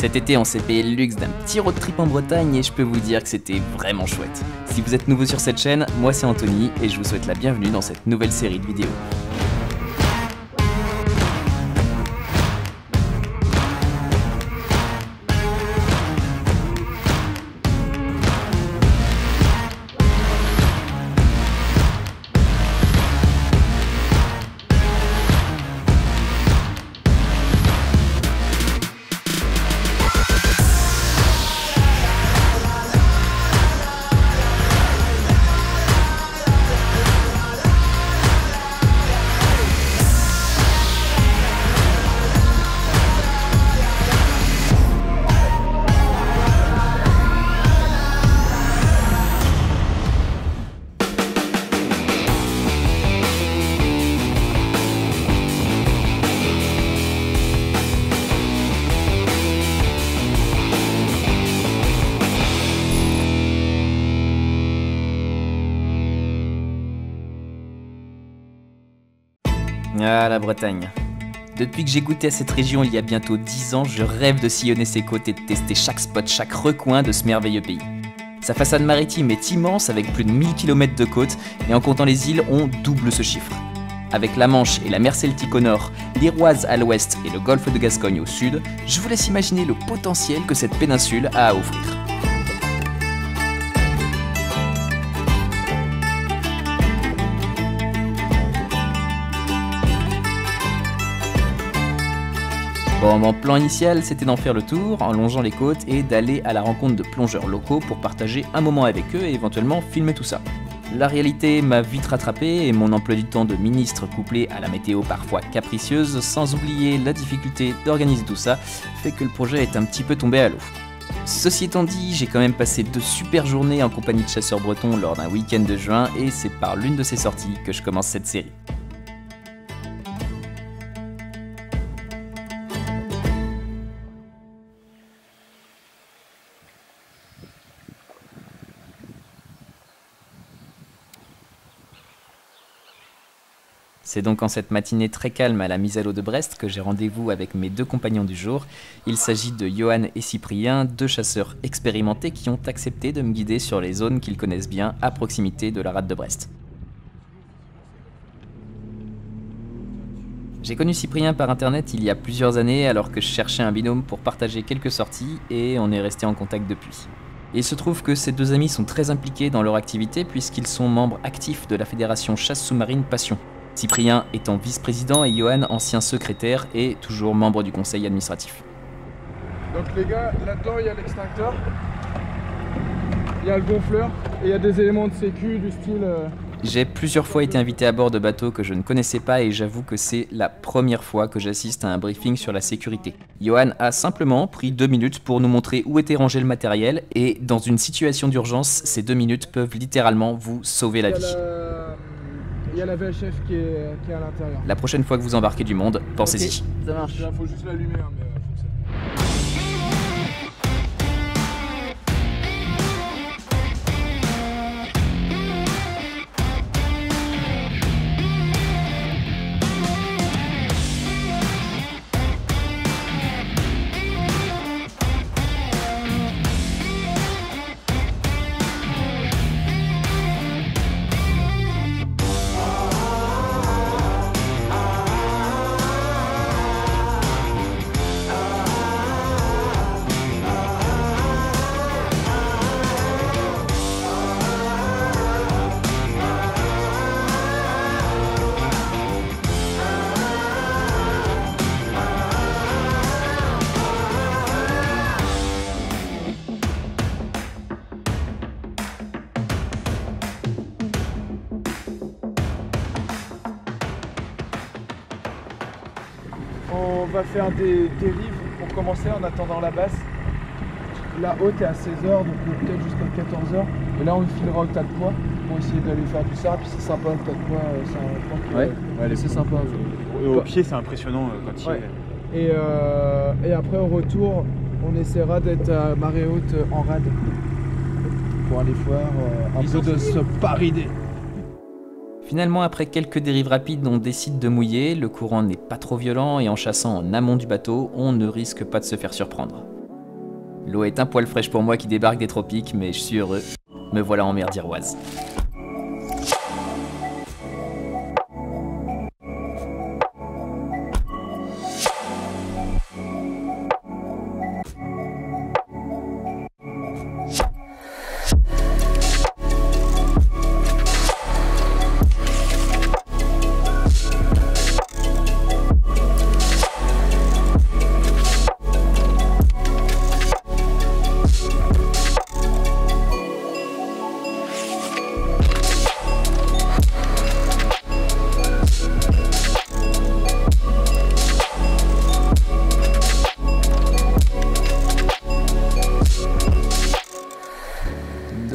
Cet été, on s'est payé le luxe d'un petit road trip en Bretagne et je peux vous dire que c'était vraiment chouette. Si vous êtes nouveau sur cette chaîne, moi c'est Anthony et je vous souhaite la bienvenue dans cette nouvelle série de vidéos. Ah, la Bretagne. Depuis que j'ai goûté à cette région il y a bientôt 10 ans, je rêve de sillonner ses côtes et de tester chaque spot, chaque recoin de ce merveilleux pays. Sa façade maritime est immense avec plus de 1000 km de côte et en comptant les îles, on double ce chiffre. Avec la Manche et la mer Celtique au nord, l'Iroise à l'ouest et le golfe de Gascogne au sud, je vous laisse imaginer le potentiel que cette péninsule a à offrir. Bon, mon plan initial, c'était d'en faire le tour en longeant les côtes et d'aller à la rencontre de plongeurs locaux pour partager un moment avec eux et éventuellement filmer tout ça. La réalité m'a vite rattrapé et mon emploi du temps de ministre couplé à la météo parfois capricieuse, sans oublier la difficulté d'organiser tout ça, fait que le projet est un petit peu tombé à l'eau. Ceci étant dit, j'ai quand même passé deux super journées en compagnie de chasseurs bretons lors d'un week-end de juin et c'est par l'une de ces sorties que je commence cette série. C'est donc en cette matinée très calme à la mise à l'eau de Brest que j'ai rendez-vous avec mes deux compagnons du jour. Il s'agit de Johan et Cyprien, deux chasseurs expérimentés qui ont accepté de me guider sur les zones qu'ils connaissent bien à proximité de la rade de Brest. J'ai connu Cyprien par internet il y a plusieurs années alors que je cherchais un binôme pour partager quelques sorties et on est resté en contact depuis. il se trouve que ces deux amis sont très impliqués dans leur activité puisqu'ils sont membres actifs de la fédération chasse sous-marine Passion. Cyprien étant vice-président et Johan ancien secrétaire et toujours membre du conseil administratif. Donc les gars, là-dedans il y a l'extincteur, il y a le gonfleur et il y a des éléments de sécu du style... Euh... J'ai plusieurs fois été invité à bord de bateaux que je ne connaissais pas et j'avoue que c'est la première fois que j'assiste à un briefing sur la sécurité. Johan a simplement pris deux minutes pour nous montrer où était rangé le matériel et dans une situation d'urgence, ces deux minutes peuvent littéralement vous sauver la vie. Il y a la VHF qui est, qui est à l'intérieur. La prochaine fois que vous embarquez du monde, pensez-y. Okay. Ça marche. Il faut juste l'allumer, hein, mais... On va faire des dérives pour commencer en attendant la basse. La haute est à 16h, donc peut-être jusqu'à 14h. Et là, on filera au tas de poids pour essayer d'aller faire du ça. Puis c'est sympa, le tas de poids, c'est un point ouais. ouais, c'est sympa. Au, au pied, c'est impressionnant euh, quand il ouais. et, euh, et après, au retour, on essaiera d'être à marée haute en rade pour aller voir euh, un Ils peu de se parider. Finalement, après quelques dérives rapides, on décide de mouiller, le courant n'est pas trop violent et en chassant en amont du bateau, on ne risque pas de se faire surprendre. L'eau est un poil fraîche pour moi qui débarque des tropiques, mais je suis heureux. Me voilà en mer d'Iroise.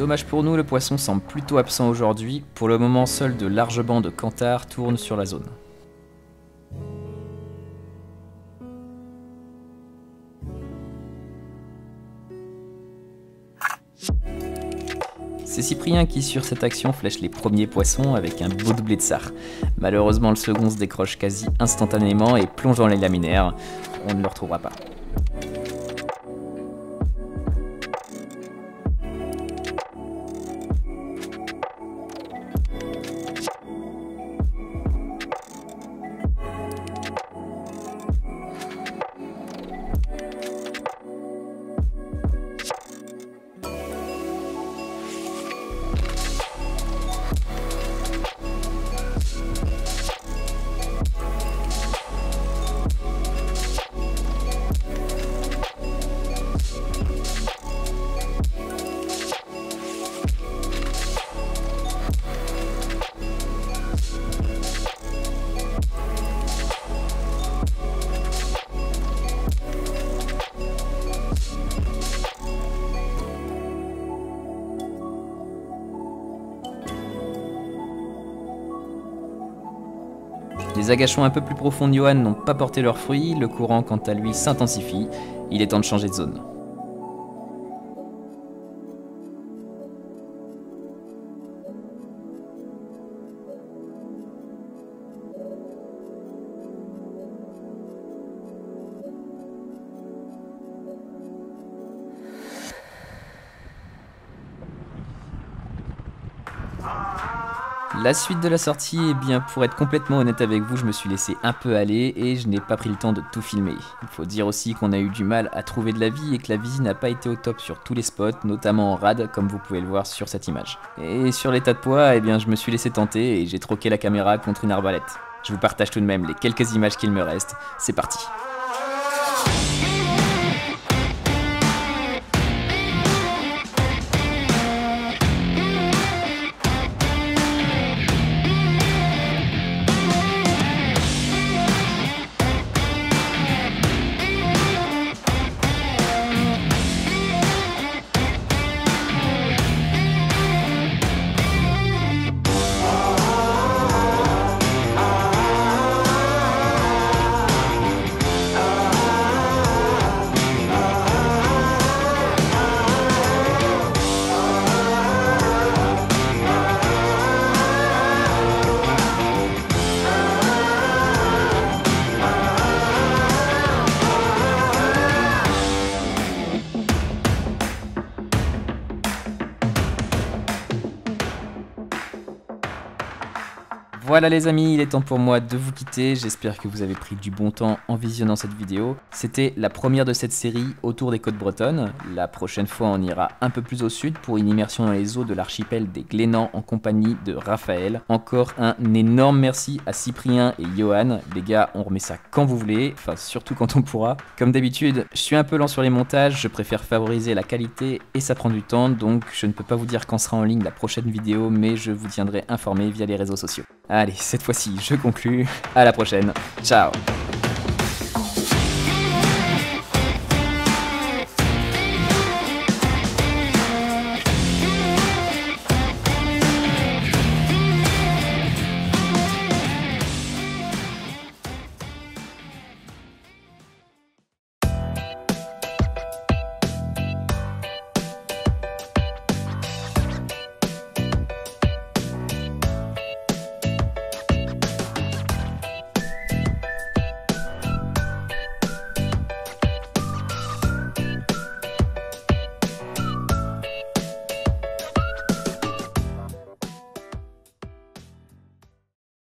Dommage pour nous, le poisson semble plutôt absent aujourd'hui. Pour le moment, seul de larges bancs de cantars tournent sur la zone. C'est Cyprien qui, sur cette action, flèche les premiers poissons avec un beau doublé de sar. Malheureusement, le second se décroche quasi instantanément et plonge dans les laminaires. On ne le retrouvera pas. Les agachons un peu plus profonds de Johan n'ont pas porté leurs fruits, le courant quant à lui s'intensifie, il est temps de changer de zone. La suite de la sortie, eh bien pour être complètement honnête avec vous, je me suis laissé un peu aller et je n'ai pas pris le temps de tout filmer. Il faut dire aussi qu'on a eu du mal à trouver de la vie et que la visite n'a pas été au top sur tous les spots, notamment en rade comme vous pouvez le voir sur cette image. Et sur l'état de poids, eh bien je me suis laissé tenter et j'ai troqué la caméra contre une arbalète. Je vous partage tout de même les quelques images qu'il me reste, c'est parti. Voilà les amis, il est temps pour moi de vous quitter. J'espère que vous avez pris du bon temps en visionnant cette vidéo. C'était la première de cette série autour des côtes bretonnes. La prochaine fois, on ira un peu plus au sud pour une immersion dans les eaux de l'archipel des Glénans en compagnie de Raphaël. Encore un énorme merci à Cyprien et Johan. Les gars, on remet ça quand vous voulez, enfin surtout quand on pourra. Comme d'habitude, je suis un peu lent sur les montages, je préfère favoriser la qualité et ça prend du temps, donc je ne peux pas vous dire quand sera en ligne la prochaine vidéo, mais je vous tiendrai informé via les réseaux sociaux. Allez, cette fois-ci, je conclus. À la prochaine. Ciao